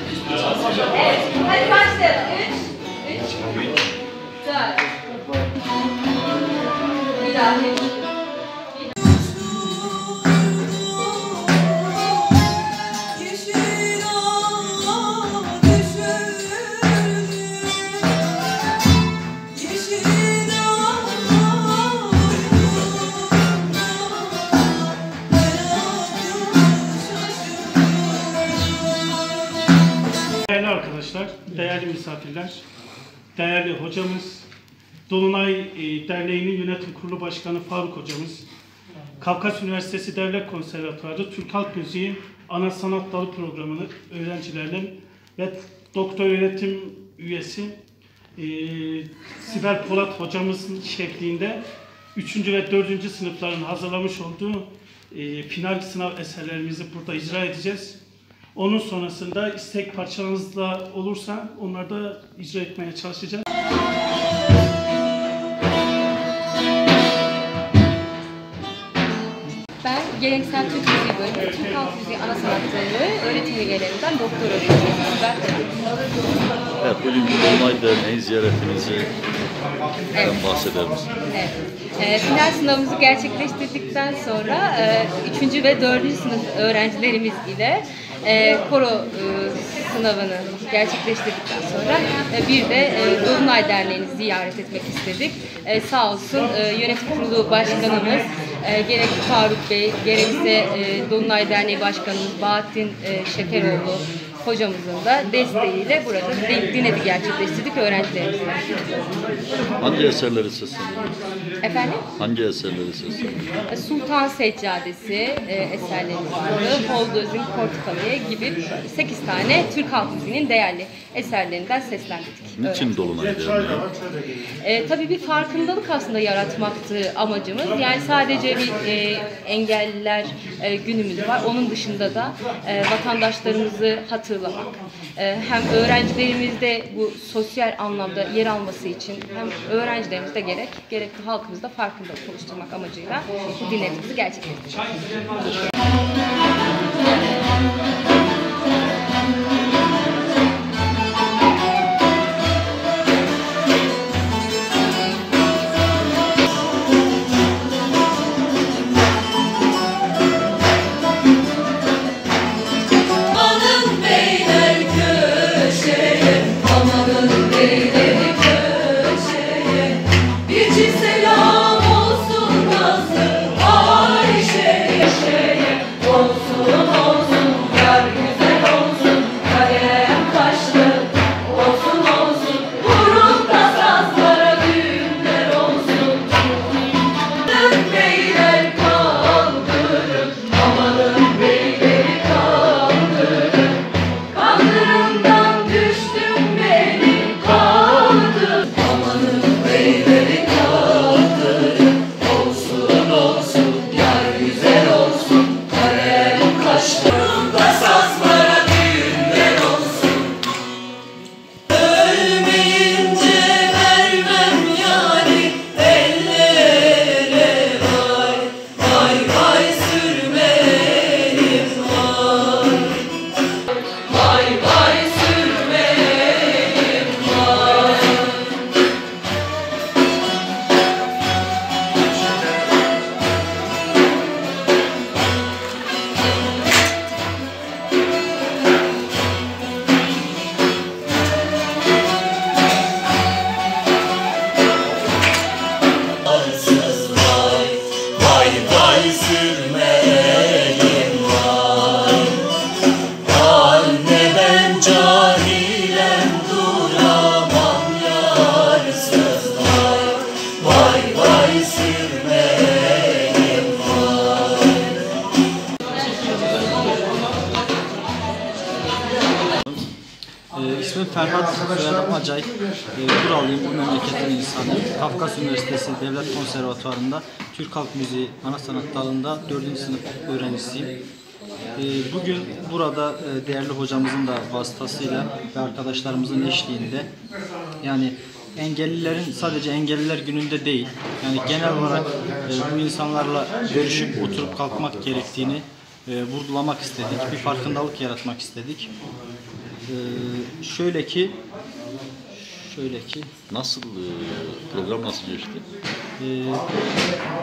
Evet, hadi başlayalım. Üç, üç, dört. Bir daha. Yeşil ağ misafirler, değerli hocamız, Dolunay e, Derneği'nin yönetim kurulu başkanı Faruk hocamız, Kafkas Üniversitesi Devlet Konservatuarı Türk Halk Müziği Ana Sanat Dalı programını öğrencilerinin ve doktor öğretim üyesi e, Sibel Polat hocamızın şeklinde 3. ve 4. sınıfların hazırlamış olduğu e, final sınav eserlerimizi burada icra edeceğiz. Onun sonrasında istek parçalarınız da olursa onları da icra etmeye çalışacağız. Ben geleneksel Türk müziği bölümü, Türk halk müziği ana sanatları öğretim üyelerinden doktor öğretmenim. Ben Evet, bugünkü Dolunay Derneği ziyaretimizden Evet. bahseder misin? Evet. Ee, final sınavımızı gerçekleştirdikten sonra 3. ve 4. sınıf öğrencilerimiz ile e, koro e, sınavını gerçekleştirdikten sonra e, bir de e, Dolunay Derneği'ni ziyaret etmek istedik. E, sağ olsun e, yönetim kurulu başkanımız e, gerek Faruk Bey gerekse e, Dolunay Derneği Başkanımız Bahattin e, Şekeroğlu hocamızın da desteğiyle burada din- dinledi gerçekleştirdik öğrencilerimizle. Hangi eserleri seslendiriyorsunuz? Efendim? Hangi eserleri seslendiriyorsunuz? Sultan Seccadesi e, eserlerimiz vardı. Holdöz'ün Portakaliye gibi 8 tane Türk halk müziğinin değerli eserlerinden seslendirdik. Niçin Dolunay Derneği? E, tabii bir farkındalık aslında yaratmaktı amacımız. Yani sadece bir e, engelliler e, günümüz var. Onun dışında da e, vatandaşlarımızı hatırlamak. E, hem öğrencilerimizde bu sosyal anlamda yer alması için hem öğrencilerimizde gerek gerekli halkımızda farkındalık oluşturmak amacıyla bu dinletimizi gerçekleştirdik. Soyadım Acay. Ee, buralıyım, bu memleketin insanıyım. Kafkas Üniversitesi Devlet Konservatuvarı'nda Türk Halk Müziği ana sanat dalında 4. sınıf öğrencisiyim. Ee, bugün burada e, değerli hocamızın da vasıtasıyla ve arkadaşlarımızın eşliğinde yani engellilerin sadece engelliler gününde değil yani genel olarak e, bu insanlarla görüşüp oturup kalkmak gerektiğini e, vurgulamak istedik. Bir farkındalık yaratmak istedik. Ee, şöyle ki şöyle ki Nasıl, e, program nasıl geçti? Ee,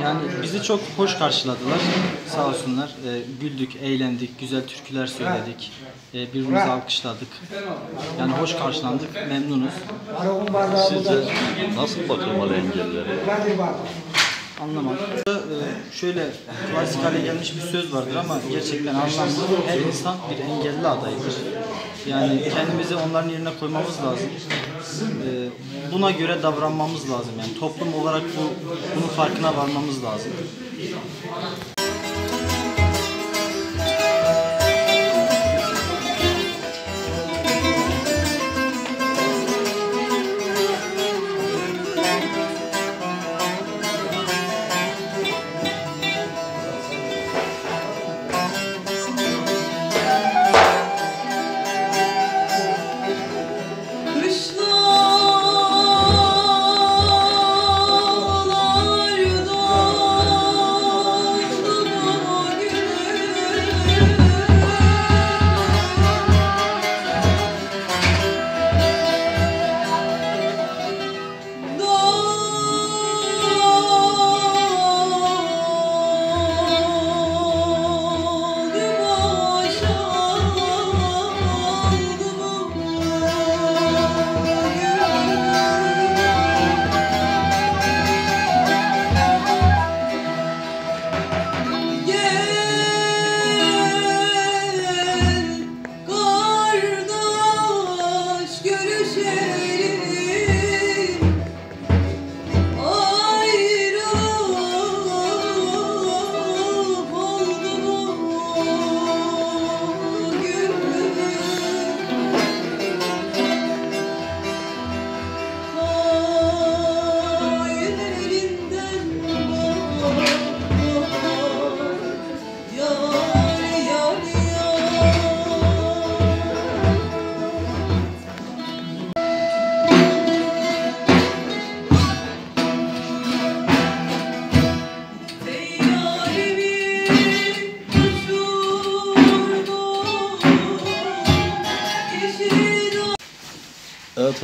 yani bizi çok hoş karşıladılar. Sağ olsunlar. Ee, güldük, eğlendik, güzel türküler söyledik. Ee, birbirimizi alkışladık. Yani hoş karşılandık, memnunuz. Sizce nasıl bakılmalı engellilere? Anlamadım. Ee, şöyle klasik hale gelmiş bir söz vardır ama gerçekten anlamlı. Her insan bir engelli adayıdır. Yani kendimizi onların yerine koymamız lazım. Ee, buna göre davranmamız lazım. Yani toplum olarak bu bunun farkına varmamız lazım.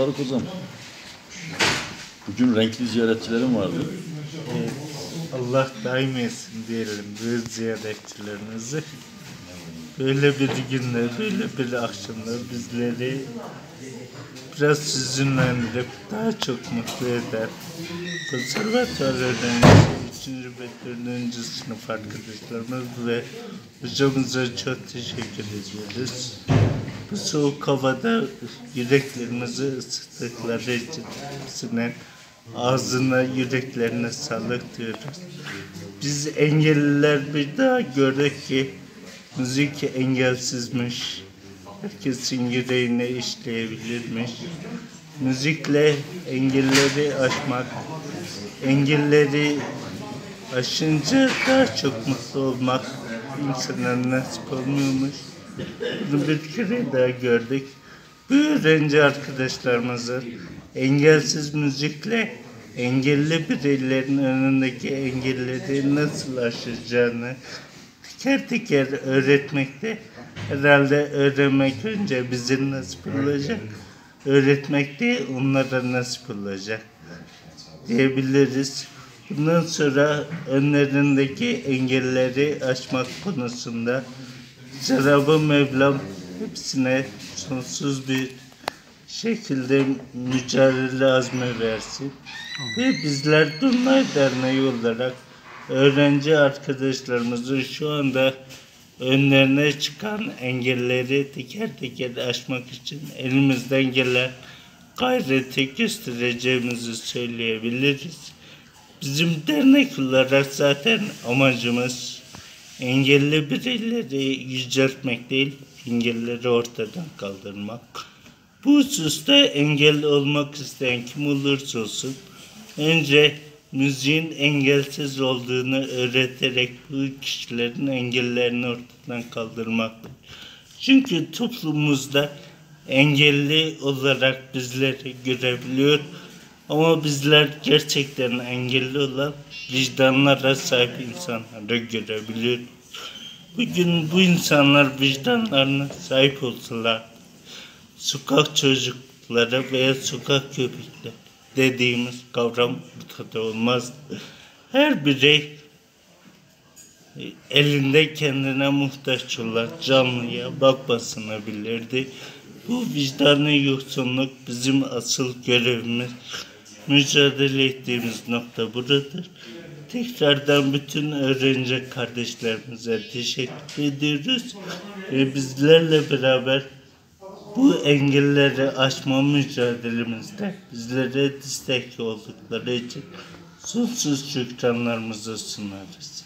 Faruk Hocam. Bugün renkli ziyaretçilerim vardı. Allah daim etsin diyelim bu ziyaretçilerinizi. Böyle bir günde, böyle bir akşamda bizleri biraz hüzünlendirip daha çok mutlu eder. Konservatuar öğrencisi 3. ve 4. sınıf arkadaşlarımız ve hocamıza çok teşekkür ediyoruz. Bu soğuk havada yüreklerimizi ısıttıkları için ağzına yüreklerine sağlık diyoruz. Biz engelliler bir daha gördük ki müzik engelsizmiş. Herkesin yüreğine işleyebilirmiş. Müzikle engelleri aşmak, engelleri aşınca daha çok mutlu olmak insana nasip olmuyormuş. Kere daha gördük. Bu öğrenci arkadaşlarımızın engelsiz müzikle engelli bireylerin önündeki engelleri nasıl aşacağını teker teker öğretmekte herhalde öğrenmek önce bize nasip olacak. Öğretmek de onlara nasip olacak diyebiliriz. Bundan sonra önlerindeki engelleri aşmak konusunda Cenab-ı Mevlam hepsine sonsuz bir şekilde mücadele azmi versin. Ve bizler Dunay Derneği olarak öğrenci arkadaşlarımızın şu anda önlerine çıkan engelleri teker teker aşmak için elimizden gelen gayreti göstereceğimizi söyleyebiliriz. Bizim dernek olarak zaten amacımız engelli bireyleri yüceltmek değil, engelleri ortadan kaldırmak. Bu hususta engelli olmak isteyen kim olursa olsun önce müziğin engelsiz olduğunu öğreterek bu kişilerin engellerini ortadan kaldırmaktır. Çünkü toplumumuzda engelli olarak bizleri görebiliyor ama bizler gerçekten engelli olan vicdanlara sahip insanları görebiliyoruz. Bugün bu insanlar vicdanlarına sahip olsalar sokak çocukları veya sokak köpekler dediğimiz kavram ortada olmaz. Her birey e, elinde kendine muhtaç olan canlıya bakmasını bilirdi. Bu vicdanı yoksunluk bizim asıl görevimiz. Mücadele ettiğimiz nokta buradır. Tekrardan bütün öğrenci kardeşlerimize teşekkür ediyoruz. Ve bizlerle beraber bu engelleri aşma mücadelemizde bizlere destek oldukları için sonsuz şükranlarımızı sunarız.